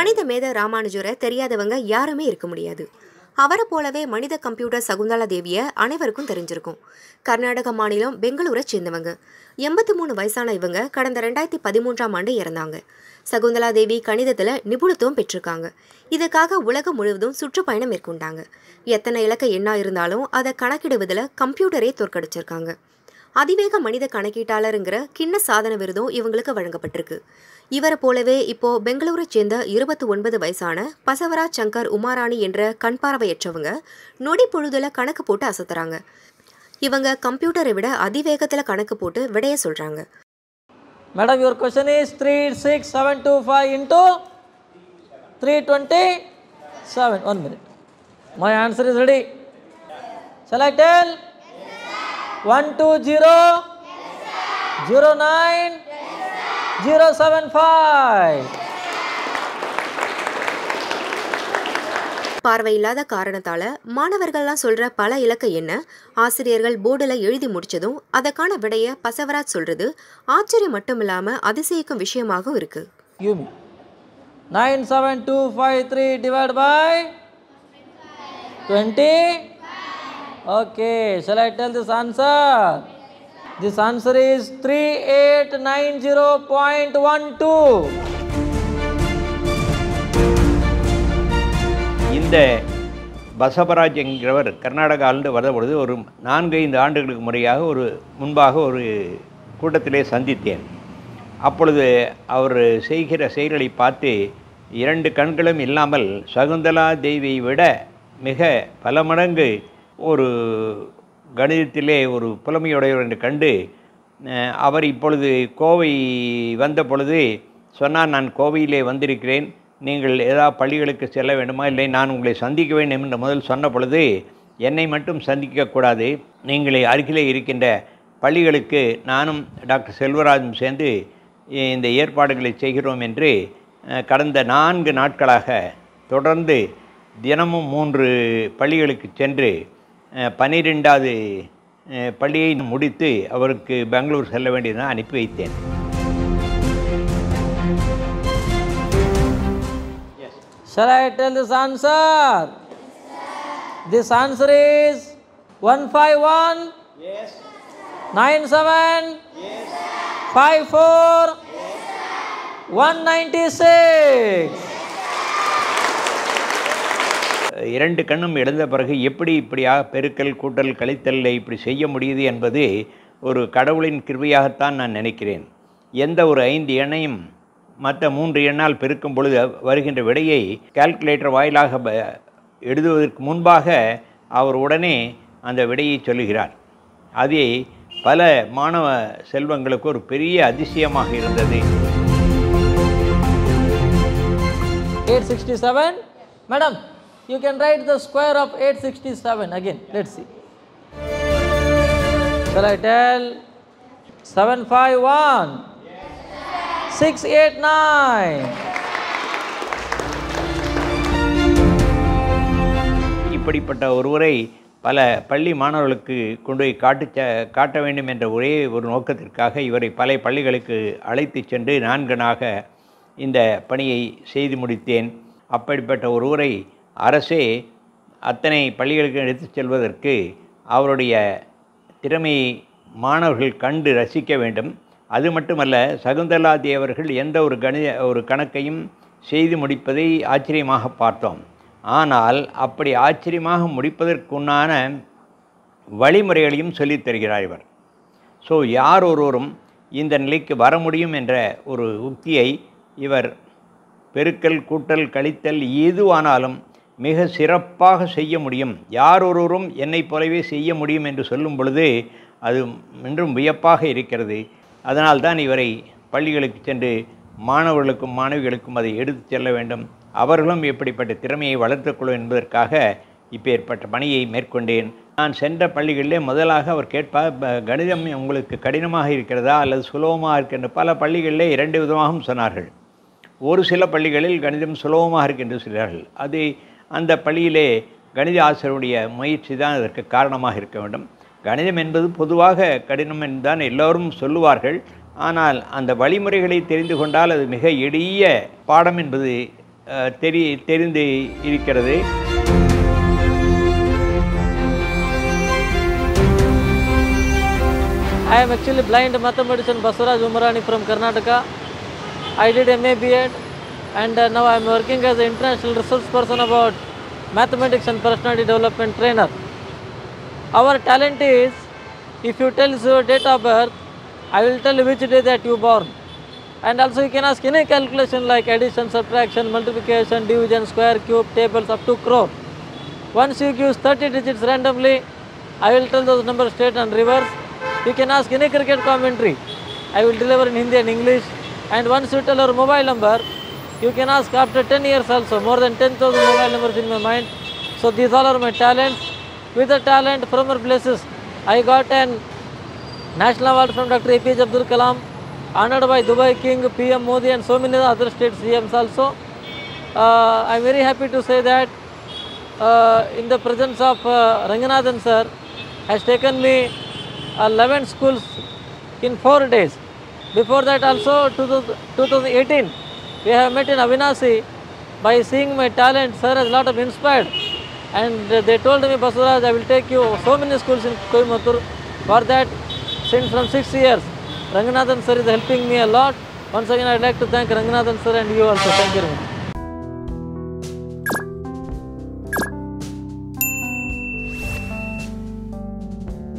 கணித மேத ராமானுஜரை தெரியாதவங்க யாருமே இருக்க முடியாது. அவரை போலவே மனித கம்ப்யூட்டர் சகுந்தலா தேவியை அனைவருக்கும் தெரிஞ்சிருக்கும். கர்நாடக மாநிலம் பெங்களூரை சேர்ந்தவங்க. எண்பத்தி மூணு வயசான இவங்க கடந்த ரெண்டாயிரத்தி பதிமூன்றாம் ஆண்டு இறந்தாங்க. சகுந்தலா தேவி கணிதத்தில் நிபுணத்துவம் பெற்றிருக்காங்க. இதுக்காக உலகம் முழுவதும் சுற்றுப்பயணம் மேற்கொண்டாங்க. எத்தனை இலக்க எண்ணா இருந்தாலும் அதை கணக்கிடுவதில் கம்ப்யூட்டரே தோற்கடிச்சிருக்காங்க. அதிவேக மனித கணக்கீட்டாளருங்கிற கிண்ண சாதன விருதும் இவங்களுக்கு வழங்கப்பட்டிருக்கு. இவரை போலவே இப்போ பெங்களூரை சேர்ந்த இருபத்தி ஒன்பது வயசான பசவராஜ் சங்கர் உமாராணி என்ற கண்பார்வையற்றவங்க நொடி பொழுதுல கணக்கு போட்டு அசத்துறாங்க. இவங்க கம்ப்யூட்டரை விட அதிவேகத்தில் கணக்கு போட்டு விடைய சொல்றாங்க. Madam, your question is 36725 into 327. One minute. My answer is ready. Shall I tell? 120 09 075. பார்வை இல்லாத காரணத்தால மாணவர்கள்லாம் சொல்ற பல இலக்க எண்ண ஆசிரியர்கள் போர்டுல எழுதி முடிச்சதும் அதற்கான விடைய பசவராஜ் சொல்றது ஆச்சரியம் மட்டும் இல்லாம அதிசயிக்கும் விஷயமாகவும் இருக்கு Give me. 97253 divided by 20. Okay, shall I tell this answer? This answer is 3890.12. இந்த பசவராஜ் என்கிறவர் கர்நாடகா ஆண்டு வந்த ஒரு நான்கு ஐந்து ஆண்டுகளுக்கு முறையாக ஒரு முன்பாக ஒரு கூட்டத்திலே சந்தித்தேன் அப்பொழுது அவர் செய்கிற செயல்களை பார்த்து இரண்டு கண்களும் இல்லாமல் சகுந்தலா தேவியை விட மிக பல மடங்கு ஒரு கணிதத்திலே ஒரு புலமையுடையவர் என்று கண்டு அவர் இப்பொழுது கோவை வந்த பொழுது சொன்னார் நான் கோவையிலே வந்திருக்கிறேன். நீங்கள் ஏதாவது பள்ளிகளுக்கு செல்ல வேண்டுமா? இல்லை நான் உங்களை சந்திக்க வேண்டும் என்று முதல் சொன்ன பொழுது என்னை மட்டும் சந்திக்கக்கூடாது நீங்கள் அருகிலே இருக்கின்ற பள்ளிகளுக்கு நானும் டாக்டர் செல்வராஜும் சேர்ந்து இந்த ஏற்பாடுகளை செய்கிறோம் என்று கடந்த நான்கு நாட்களாக தொடர்ந்து தினமும் மூன்று பள்ளிகளுக்கு சென்று பன்னிரெண்டாவது பள்ளியை முடித்து அவருக்கு பெங்களூர் செல்ல வேண்டியதான் அனுப்பி வைத்தேன் Shall I tell this answer? This answer is 151 Yes. 97 54 196. இரண்டு கண்ணும் இழந்த பிறகு எப்படி இப்படியாக பெருக்கல் கூட்டல் கழித்தலை இப்படி செய்ய முடியுது என்பது ஒரு கடவுளின் கிருபையாகத்தான் நான் நினைக்கிறேன். எந்த ஒரு ஐந்து எண்ணையும் மற்ற மூன்று எண்ணால் பெருக்கும் பொழுது வருகின்ற விடையை கால்குலேட்டர் வாயிலாக எழுதுவதற்கு முன்பாக அவர் உடனே அந்த விடையை சொல்லுகிறார். அதே பல மாணவ செல்வங்களுக்கு ஒரு பெரிய அதிசயமாக இருந்தது. Date sixty seven madam you can write the square of 867 again. Let's see. Shall I tell? 751. 689. இப்படிப்பட்ட ஒருவரை பல பள்ளி மாணவர்களுக்கு கொண்டு போய் காட்டு காட்ட வேண்டும் என்ற ஒரே ஒரு நோக்கத்திற்காக இவரை பல பள்ளிகளுக்கு அழைத்து சென்று நான்கனாக இந்த பணியை செய்து முடித்தேன் அப்படிப்பட்ட ஒருவரை அரசே அத்தனை பள்ளிகளுக்கு எடுத்துச் செல்வதற்கு அவருடைய திறமையை மாணவர்கள் கண்டு ரசிக்க வேண்டும். அது மட்டுமல்ல சகுந்தலா தேவர்கள் எந்த ஒரு கணித ஒரு கணக்கையும் செய்து முடிப்பதை ஆச்சரியமாக பார்த்தோம். ஆனால் அப்படி ஆச்சரியமாக முடிப்பதற்குண்டான வழிமுறைகளையும் சொல்லித் தருகிறார் இவர். ஸோ யார் ஒருவரும் இந்த நிலைக்கு வர முடியும் என்ற ஒரு உக்தியை இவர் பெருக்கல் கூட்டல் கழித்தல் எதுவானாலும் மிக சிறப்பாக செய்ய முடியும். யார் ஒருவரும் என்னைப் போலவே செய்ய முடியும் என்று சொல்லும் பொழுது அது இன்றும் வியப்பாக இருக்கிறது. அதனால்தான் இவரை பள்ளிகளுக்கு சென்று மாணவர்களுக்கும் மாணவிகளுக்கும் அதை எடுத்துச் செல்ல வேண்டும். அவர்களும் எப்படிப்பட்ட திறமையை வளர்த்துக்கொள்ளும் என்பதற்காக இப்பேற்பட்ட பணியை மேற்கொண்டேன். நான் சென்ற பள்ளிகளிலே முதலாக அவர் கேட்பார் கணிதம் உங்களுக்கு கடினமாக இருக்கிறதா அல்லது சுலபமாக இருக்கின்ற? பல பள்ளிகளிலே இரண்டு விதமாகவும் சொன்னார்கள். ஒரு சில பள்ளிகளில் கணிதம் சுலபமாக இருக்கின்ற சொல்கிறார்கள் அது அந்த பள்ளியிலே கணித ஆசிரியருடைய முயற்சி தான் அதற்கு காரணமாக இருக்க வேண்டும். கணிதம் என்பது பொதுவாக கடினம் என்றுதான் எல்லோரும் சொல்லுவார்கள். ஆனால் அந்த வழிமுறைகளை தெரிந்து கொண்டால் அது மிக எளிய பாடம் என்பது தெரி தெரிந்து இருக்கிறது. I am actually blind mathematician Baswaraj Umarani from Karnataka. I did MA BEd and uh, now I am working as an international research person about mathematics and personality development trainer. Our talent is if you tell your date of birth, I will tell which day that you born. And also you can ask any calculation like addition, subtraction, multiplication, division, square, cube, tables up to crore. Once you give 30 digits randomly, I will tell those numbers straight and reverse. You can ask any cricket commentary. I will deliver in Hindi and English. And once you tell your mobile number, you can ask after 10 years also, more than 10,000 mobile numbers in my mind. So these all are my talents. With the talent from our places, I got an National Award from Dr. APJ Abdul Kalam, honored by Dubai King, PM Modi and so many other state CMs also. Uh, I am very happy to say that uh, in the presence of uh, Ranganathan sir has taken me 11 schools in 4 days. Before that also 2000 2018 we have met in Avinasi by seeing my talent sir has a lot of inspired and they told me Basuraj I will take you so many schools in Coimbatore for that since from 6 years Ranganathan sir is helping me a lot. Once again I would like to thank Ranganathan sir and you also. Thank you.